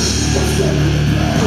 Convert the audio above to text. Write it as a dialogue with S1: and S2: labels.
S1: Deus.